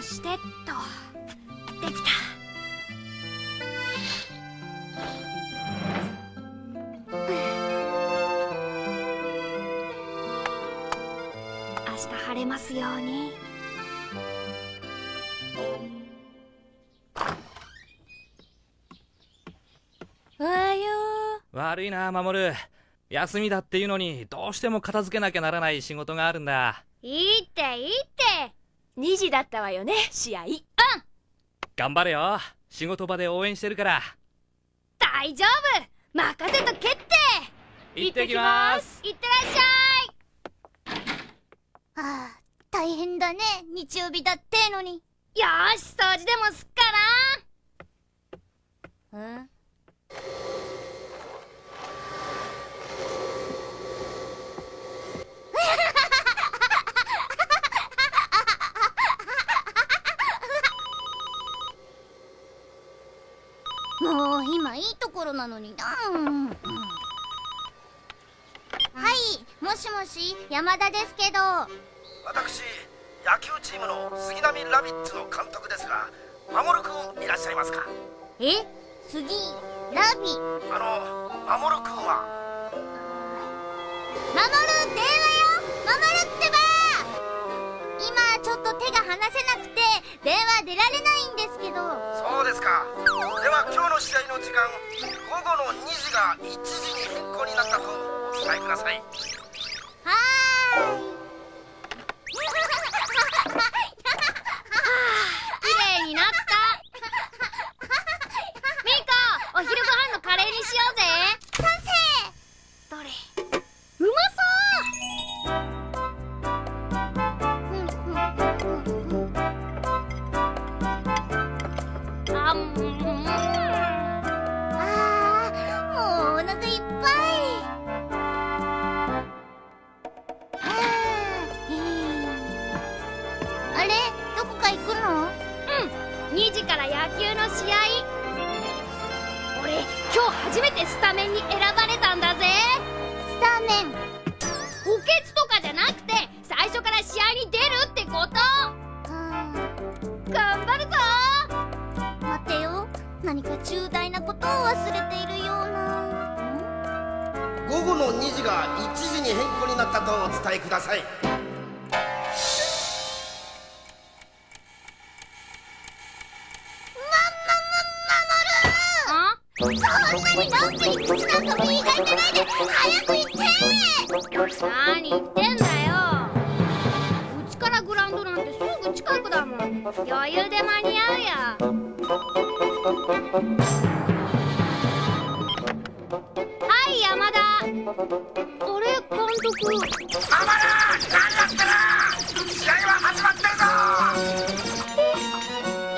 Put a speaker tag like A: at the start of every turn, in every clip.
A: うしてっと。できた。明日晴れますように。
B: おはよ。
C: 悪いな守休みだっていうのにどうしても片付けなきゃならない仕事があるんだ。
A: いいっていいって。
B: う2時だったわよね試合。
C: 頑張れよ。仕事場で応援してるから。
A: 大丈夫。任せとけって。
C: 行ってきます。
A: いってらっしゃい。
D: ああ、大変だね。日曜日だってのに。
A: よーし掃除でもすっか
B: うん
D: もう今いいところなのにな。うんはい、もしもし、山田ですけど。
E: 私野球チームの杉並ラビッツの監督ですが守君いらっしゃいますか？
D: え？杉、ラビ、
E: あの守君は？
D: 守る電話よ。守るってば今ちょっと手が離せなくて電話出られないんですけど。
E: そうですか。では今日の試合の時間午後の2時が1時に変更になったとお伝えください。
D: はーい。
A: 綺麗になった。ミーコお昼ご飯のカレーにしようぜ。
D: 賛成
A: どれ？うまそう
D: か
A: ら野球の試合。俺今日初めてスタメンに選ばれたんだぜ。
D: スタメン。
A: 補欠とかじゃなくて最初から試合に出るってこと。
D: あ
A: 頑張るぞ。
D: ー待てよ。何か重大なことを忘れているような。
E: 午後の2時が1時に変更になったとお伝えください
D: そんなにランプに口なんか磨いてないで早く行って
A: 何言ってんだよ。うちからグラウンドなんてすぐ近くだもん余裕で間に合うやはい山田あれ監督
E: あばら何やってる試合は始まってるぞ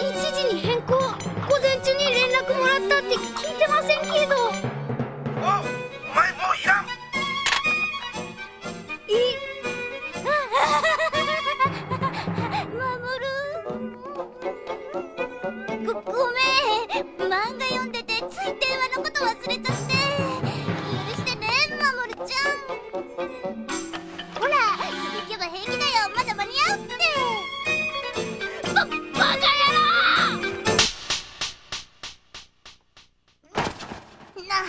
A: 1時に変更ませんけど。
E: おお前もういらん。
D: 守る。ごごめん。漫画読何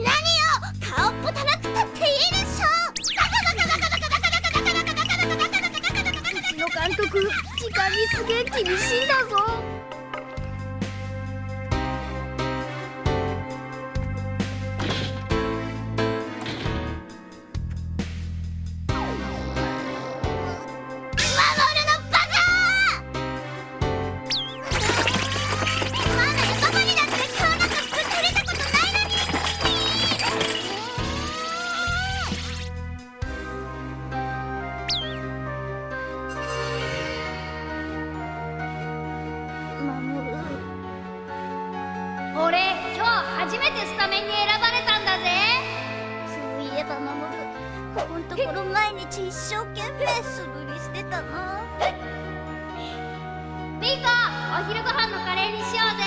D: よ顔っぽたなくたっていいでしょ。
A: うちの監督時間にすげえ厳しいんだぞ初めてスタメンに選ばれたんだぜ。
D: そういえば守ここんところ毎日一生懸命素振りしてたな。
A: ミお昼ご飯のカレーにしようぜ。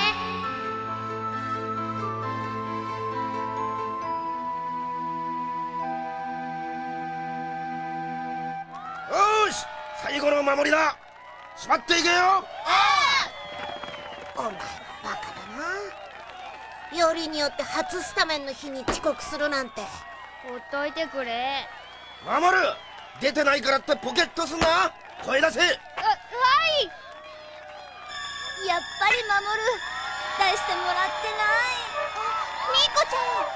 E: 最後の守りだ。しまっていけよ。
D: あらよりによって初スタメンの日に遅刻するなんて。
A: ほっといてくれ。
E: 守る。出てないからってポケットすんな。声出せ。
A: うはい。
D: やっぱり守る。出してもらってない。あミーコちゃん。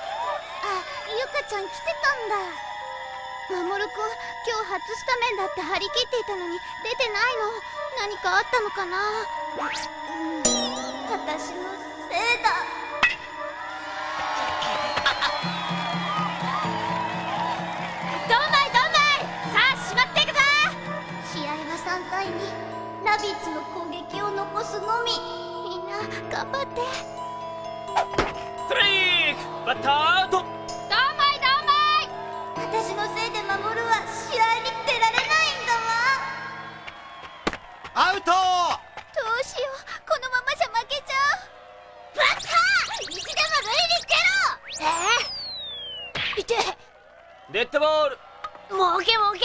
D: あゆかちゃん来てたんだ。守くん今日初スタメンだって張り切っていたのに出てないの。何かあったのかな。うん。私のせいだもげもげ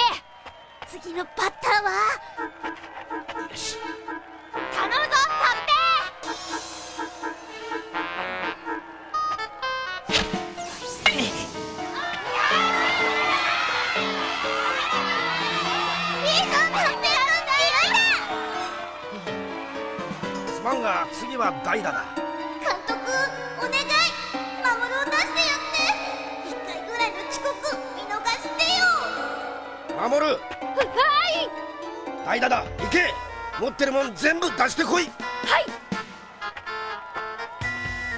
D: 次のバッターは？
C: よし。
D: 頼むぞタッペ
E: すまんが次は代打だ
D: 守る。
A: はい。
E: 代打だ。行け。持ってるもん全部出してこい。
A: はい。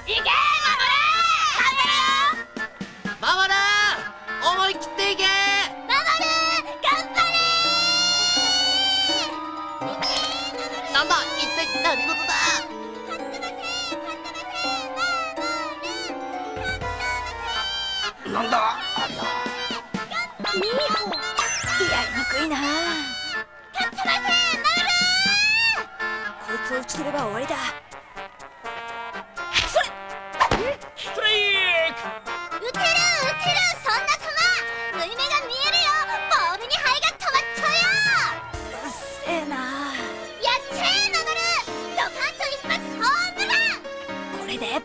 A: いけ守れ。
F: 守る思い切っていけ。
D: 守る頑張
F: なんだ一体何事だ。
E: なんだ？ありゃ
B: ミーコやりにくいなこいつを打ち取れば終わりだ。
C: トリック。
D: 打てる打てるそんな球。縫い目が見えるよ。ボールに灰が止まっちゃうよ。
B: うっせえな。
D: やっちゃえ守る。ドカンと一発ホームラン。
B: これで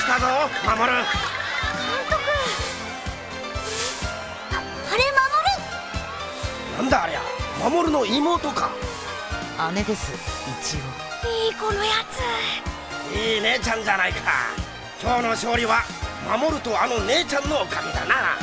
E: 寝かしたぞ守る。
D: あれ守る？
E: なんだありゃ守るの妹か。
F: 姉です一応。
B: ミーコのやつ。
E: いい姉ちゃんじゃないか。今日の勝利は守るとあの姉ちゃんのおかげだな